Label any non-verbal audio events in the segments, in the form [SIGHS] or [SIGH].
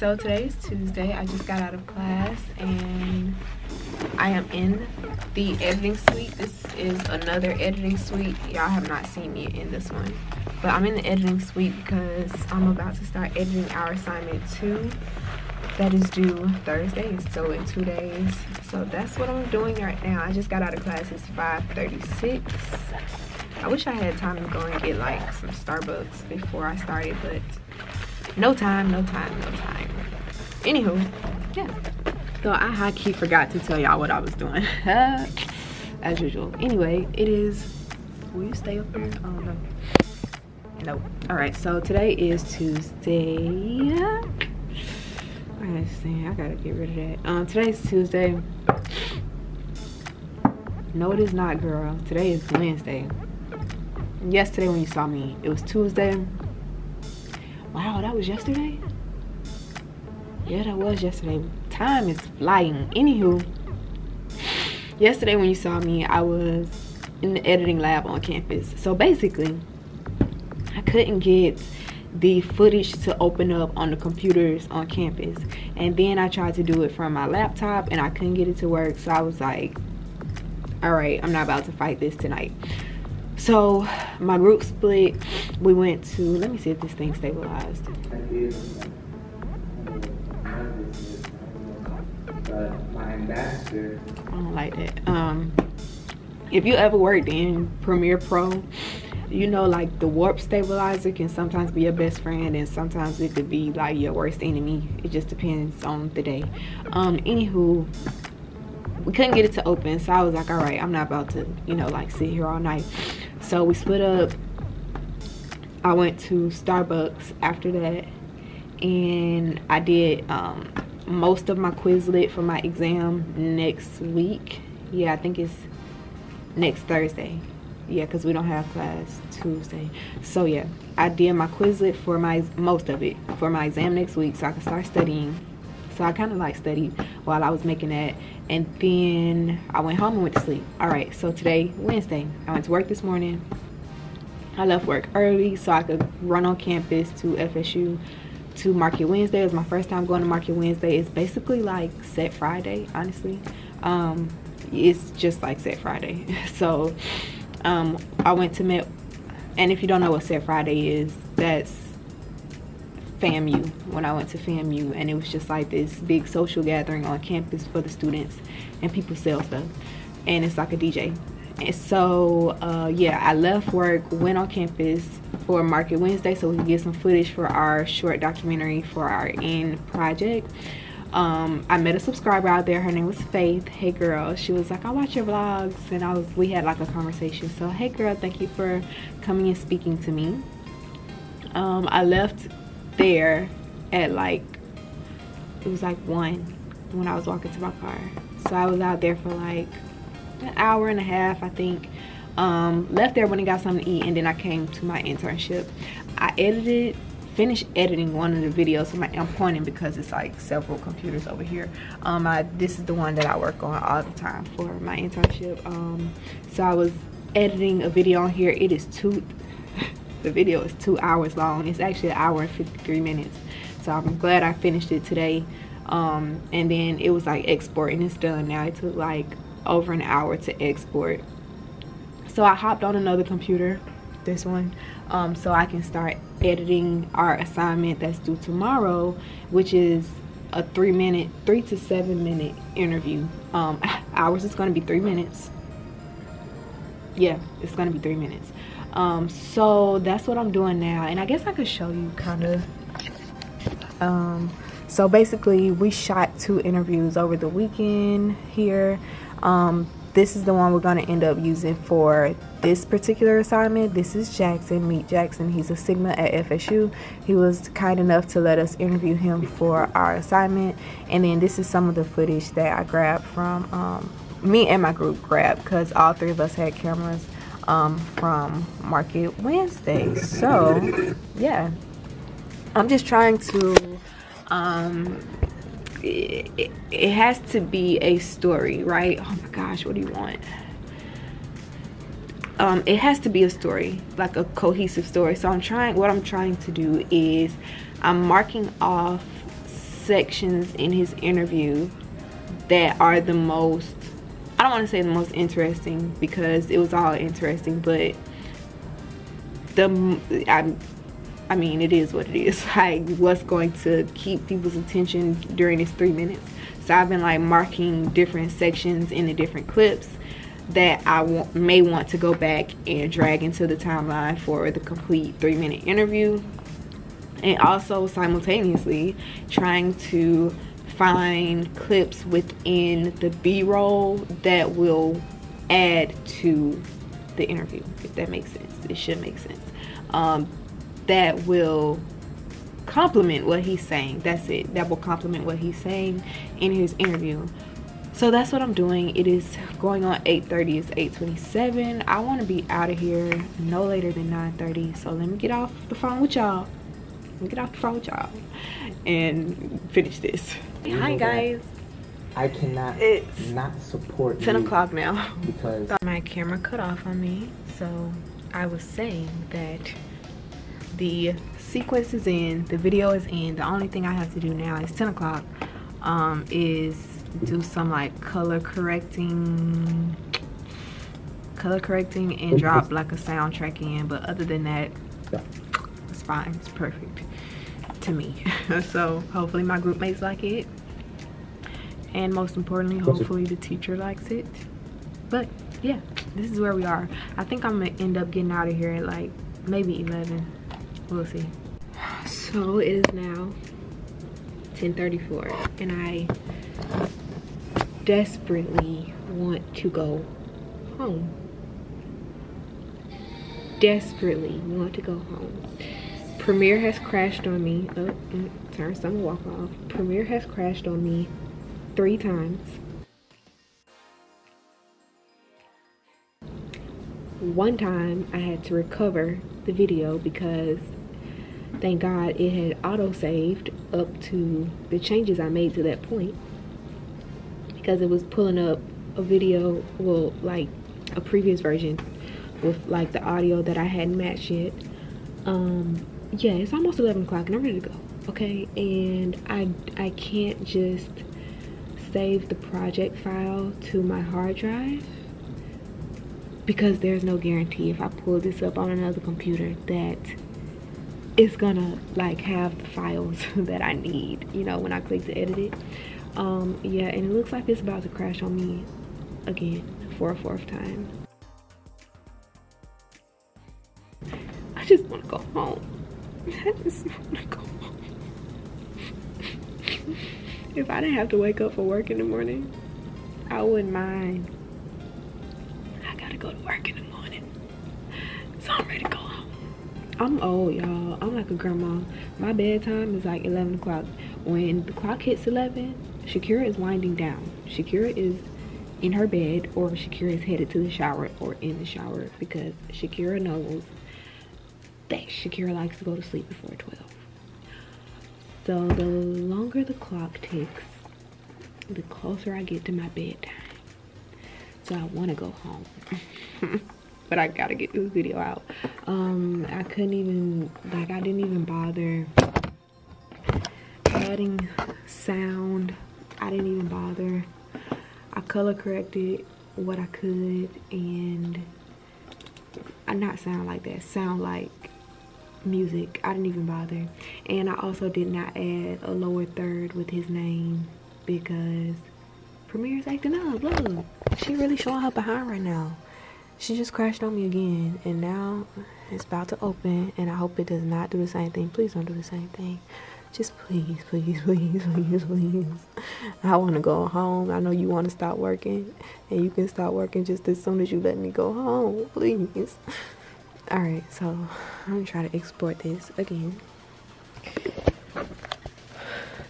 so today is Tuesday. I just got out of class and I am in the editing suite. This is another editing suite. Y'all have not seen me in this one. But I'm in the editing suite because I'm about to start editing our assignment two. That is due Thursday, so in two days. So that's what I'm doing right now. I just got out of class. It's 5.36. I wish I had time to go and get like some Starbucks before I started, but no time, no time, no time. Anywho, yeah. So I high key forgot to tell y'all what I was doing. [LAUGHS] As usual. Anyway, it is will you stay up there? Oh no. Nope. Alright, so today is Tuesday. I see, I gotta get rid of that. Um today's Tuesday. No, it is not, girl. Today is Wednesday yesterday when you saw me it was tuesday wow that was yesterday? Yeah that was yesterday. Time is flying. Anywho yesterday when you saw me i was in the editing lab on campus. So basically i couldn't get the footage to open up on the computers on campus. And then i tried to do it from my laptop and i couldn't get it to work. So i was like all right i'm not about to fight this tonight so my group split. We went to let me see if this thing stabilized. I don't like that. Um if you ever worked in premiere pro you know like the warp stabilizer can sometimes be your best friend and sometimes it could be like your worst enemy. It just depends on the day. Um anywho we couldn't get it to open so i was like all right i'm not about to you know like sit here all night so we split up. I went to starbucks after that and i did um, most of my quizlet for my exam next week. Yeah i think it's next thursday. Yeah because we don't have class tuesday. So yeah i did my quizlet for my most of it for my exam next week so i can start studying so i kind of like studied while i was making that and then I went home and went to sleep. All right, so today, Wednesday, I went to work this morning. I left work early so I could run on campus to FSU to Market Wednesday. It was my first time going to Market Wednesday. It's basically like Set Friday, honestly. Um, it's just like Set Friday. [LAUGHS] so um, I went to Met, and if you don't know what Set Friday is, that's FAMU when I went to FAMU and it was just like this big social gathering on campus for the students and people sell stuff. And it's like a DJ and so uh, yeah I left work went on campus for Market Wednesday so we could get some footage for our short documentary for our end project. Um, I met a subscriber out there. Her name was Faith. Hey girl. She was like I watch your vlogs. And I was we had like a conversation. So hey girl thank you for coming and speaking to me. Um, I left there at like it was like one when I was walking to my car. So I was out there for like an hour and a half I think. Um, left there when I got something to eat and then I came to my internship. I edited finished editing one of the videos so my, I'm pointing because it's like several computers over here. Um, I, this is the one that I work on all the time for my internship. Um, so I was editing a video on here. It is two the video is two hours long. It's actually an hour and 53 minutes. So i'm glad i finished it today. Um, and then it was like exporting it's done now. It took like over an hour to export. So i hopped on another computer this one um, so i can start editing our assignment that's due tomorrow which is a three minute three to seven minute interview. Um, [LAUGHS] ours is going to be three minutes. Yeah it's going to be three minutes um, so that's what i'm doing now. And i guess i could show you kind of um, so basically we shot two interviews over the weekend here. Um, this is the one we're going to end up using for this particular assignment. This is jackson meet jackson. He's a sigma at fsu he was kind enough to let us interview him for our assignment. And then this is some of the footage that i grabbed from um, me and my group grabbed because all three of us had cameras um, from Market Wednesday. So, [LAUGHS] yeah, I'm just trying to, um, it, it has to be a story, right? Oh my gosh, what do you want? Um, it has to be a story, like a cohesive story. So I'm trying, what I'm trying to do is I'm marking off sections in his interview that are the most I don't want to say the most interesting because it was all interesting, but the I, I mean it is what it is. [LAUGHS] Like what's going to keep people's attention during these three minutes. So I've been like marking different sections in the different clips that I may want to go back and drag into the timeline for the complete three minute interview and also simultaneously trying to find clips within the b-roll that will add to the interview if that makes sense. It should make sense. Um, that will complement what he's saying. That's it. That will complement what he's saying in his interview. So that's what i'm doing. It is going on 8:30. it's 8:27. i want to be out of here no later than 9:30. so let me get off the phone with y'all. Let me get off the phone with y'all and finish this hi guys. I cannot it's not support 10 o'clock now. because my camera cut off on me so I was saying that the sequence is in the video is in. The only thing I have to do now is 10 o'clock um, is do some like color correcting color correcting and drop like a soundtrack in. But other than that it's fine. It's perfect to me. [LAUGHS] So hopefully my group mates like it. And most importantly hopefully the teacher likes it. But yeah this is where we are. I think i'm gonna end up getting out of here at like maybe 11 we'll see. So it is now 10:34, and i desperately want to go home. Desperately want to go home Premiere has crashed on me. Oh, mm, turn some walk off. Premiere has crashed on me three times. One time I had to recover the video because thank God it had auto saved up to the changes I made to that point because it was pulling up a video, well, like a previous version with like the audio that I hadn't matched yet. Um, yeah it's almost 11 o'clock and i'm ready to go okay? And i i can't just save the project file to my hard drive because there's no guarantee if i pull this up on another computer that it's gonna like have the files [LAUGHS] that i need you know when i click to edit it. Um yeah and it looks like it's about to crash on me again for a fourth time. I just want to go home I [LAUGHS] if I didn't have to wake up for work in the morning, I wouldn't mind. I gotta go to work in the morning. So I'm ready to go home. I'm old, y'all. I'm like a grandma. My bedtime is like 11 o'clock. When the clock hits 11, Shaakira is winding down. Shaakira is in her bed or Shaakira is headed to the shower or in the shower because Shaakira knows Shaakira likes to go to sleep before 12. So the longer the clock ticks, the closer I get to my bedtime. So I want to go home. [LAUGHS] but I gotta get this video out. Um, I couldn't even, like I didn't even bother adding sound. I didn't even bother. I color corrected what I could and I not sound like that, sound like music. I didn't even bother. And I also did not add a lower third with his name because Premiere's acting up. Look, she really showing her behind right now. She just crashed on me again and now it's about to open and I hope it does not do the same thing. Please don't do the same thing. Just please, please, [LAUGHS] please, please, please. I want to go home. I know you want to stop working and you can stop working just as soon as you let me go home. Please. Alright, so I'm gonna try to export this again. The life,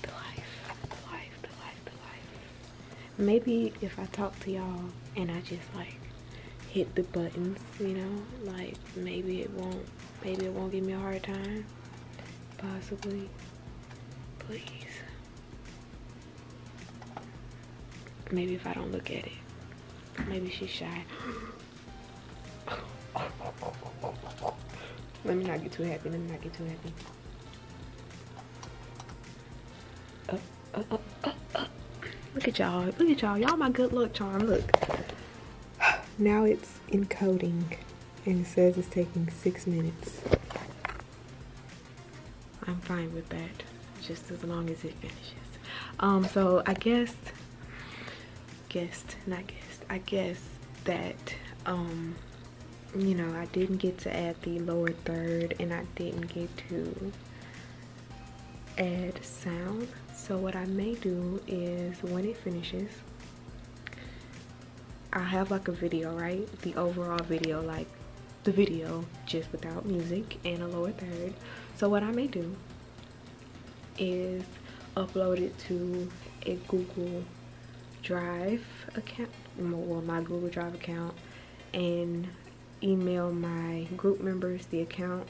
the life, the life, the life. Maybe if I talk to y'all and I just like hit the buttons, you know, like maybe it won't, maybe it won't give me a hard time. Possibly. Please. Maybe if I don't look at it. Maybe she's shy. Let me not get too happy. Let me not get too happy. Look at y'all. Look at y'all. Y'all my good luck charm. Look. Now it's encoding and it says it's taking six minutes. I'm fine with that. Just as long as it finishes. Um, so I guess guessed, not guessed, I guess that um you know I didn't get to add the lower third and I didn't get to add sound. So what I may do is when it finishes I have like a video right? The overall video like the video just without music and a lower third. So what I may do is upload it to a Google Drive account well my Google Drive account and email my group members the account.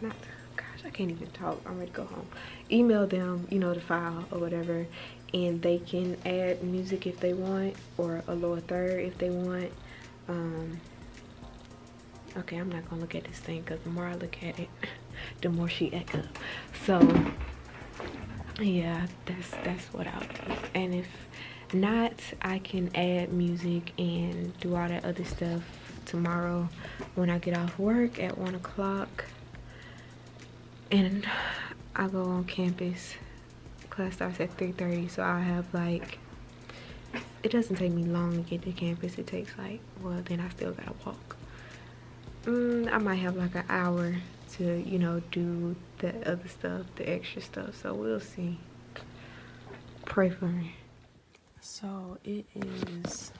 Not gosh I can't even talk. I'm ready to go home. Email them you know the file or whatever and they can add music if they want or a lower third if they want. Um okay I'm not gonna look at this thing because the more I look at it [LAUGHS] the more she up so yeah that's that's what I'll do. And if not I can add music and do all that other stuff tomorrow when I get off work at one o'clock. And I go on campus. Class starts at 3:30, so I have like it doesn't take me long to get to campus. It takes like well then I still gotta walk. Mm, I might have like an hour to you know do the other stuff the extra stuff so we'll see. Pray for me. So it is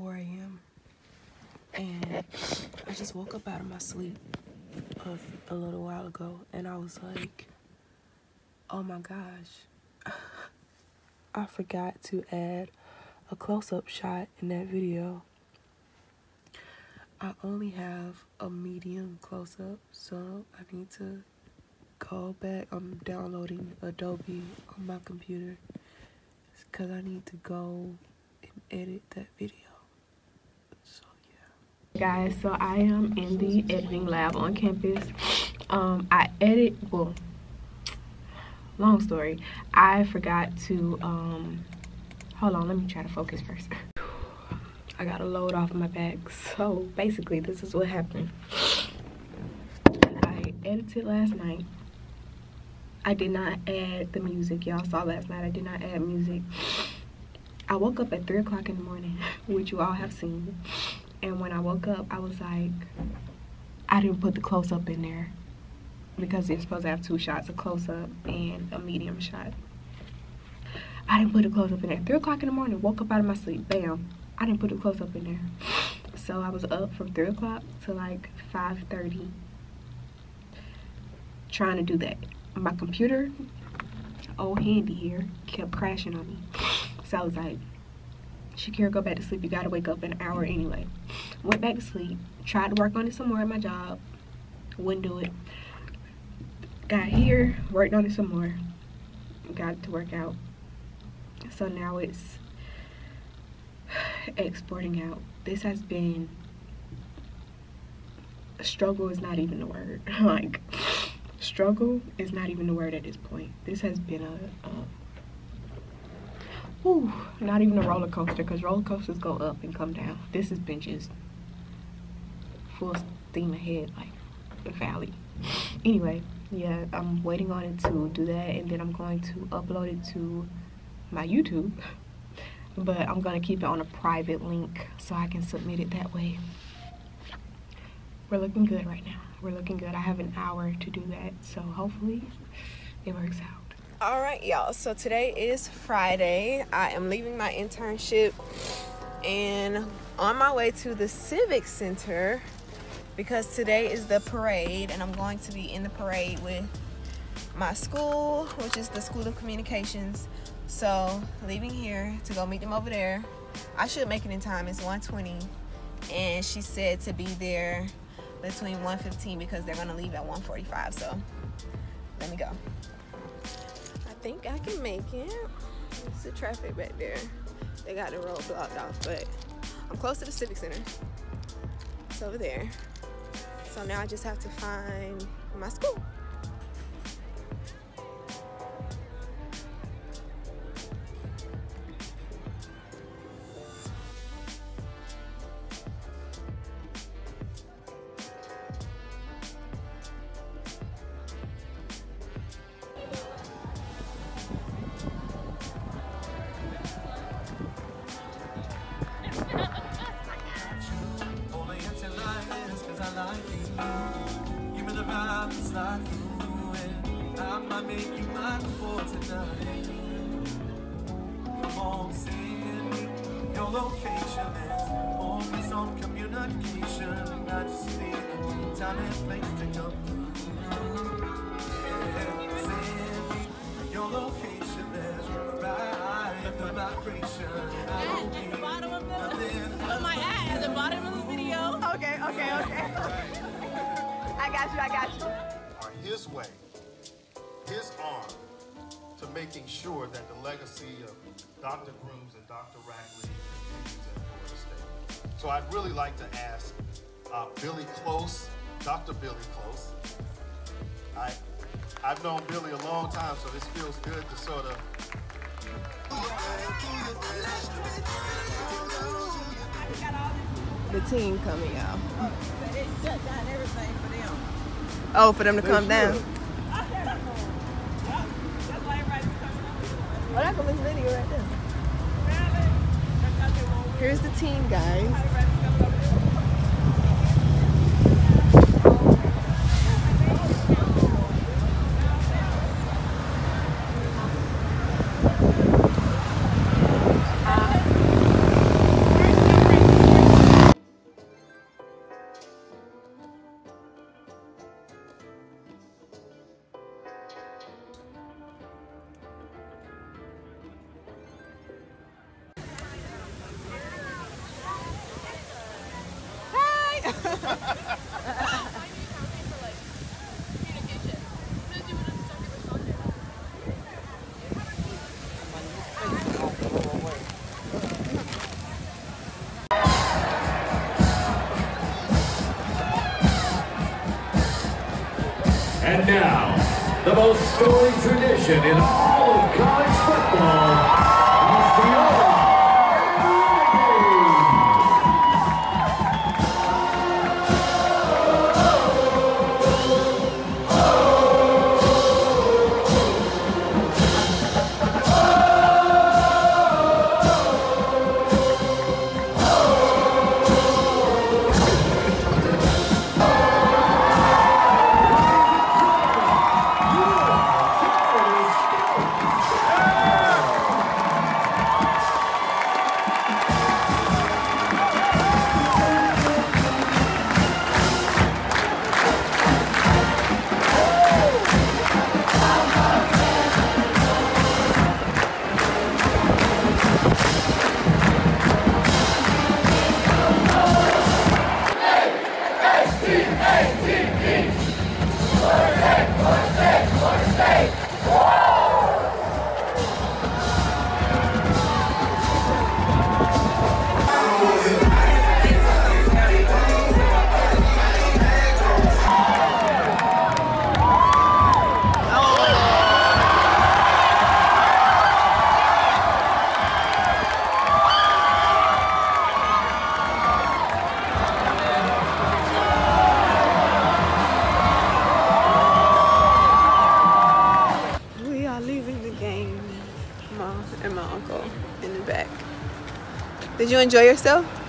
Four a.m. and I just woke up out of my sleep a, a little while ago, and I was like, "Oh my gosh, [LAUGHS] I forgot to add a close-up shot in that video." I only have a medium close-up, so I need to go back. I'm downloading Adobe on my computer because I need to go and edit that video. Guys, so I am in the editing lab on campus. Um, I edit, well, long story. I forgot to, um, hold on, let me try to focus first. I gotta load off my bag. So basically, this is what happened. I edited last night. I did not add the music. Y'all saw last night. I did not add music. I woke up at 3 o'clock in the morning, [LAUGHS] which you all have seen. And when I woke up, I was like, I didn't put the close up in there because you're supposed to have two shots, a close up and a medium shot. I didn't put the close up in there. 3 o'clock in the morning, woke up out of my sleep, bam. I didn't put the close up in there. [SIGHS] So I was up from 3 o'clock to like 5.30 trying to do that. My computer, old handy here, kept crashing on me. [SIGHS] So I was like, Shaakira, go back to sleep. You gotta wake up in an hour anyway. Went back to sleep. Tried to work on it some more at my job. Wouldn't do it. Got here, worked on it some more. Got it to work out. So now it's [SIGHS] exporting out. This has been struggle is not even the word. [LAUGHS] like struggle is not even the word at this point. This has been a, a whew, not even a roller coaster because roller coasters go up and come down. This has been just full steam ahead, like the valley. [LAUGHS] Anyway, yeah, I'm waiting on it to do that and then I'm going to upload it to my YouTube. [LAUGHS] But I'm gonna keep it on a private link so I can submit it that way. We're looking good right now. We're looking good. I have an hour to do that, so hopefully it works out. All right, y'all. So today is Friday. I am leaving my internship and on my way to the Civic Center because today is the parade and I'm going to be in the parade with my school, which is the School of Communications. So leaving here to go meet them over there. I should make it in time. It's 120 and she said to be there between 115 because they're gonna leave at 145 so let me go think I can make it. It's the traffic back there. They got the road blocked off but I'm close to the Civic Center. It's over there. So now I just have to find my school. Vibration. I don't At the need bottom of the, [LAUGHS] of my ad, at the bottom of the video. Okay, okay, okay. I got you, I got you. are his way, his arm to making sure that the legacy of Dr. Grooms and Dr. Rackley continues in Florida State. So I'd really like to ask uh, Billy Close, Dr. Billy Close. I, I've known Billy a long time, so this feels good to sort of The team coming out. Oh, for them to come down. Oh, that's a video right there. Here's the team, guys. And now, the most storied tradition in all enjoy yourself?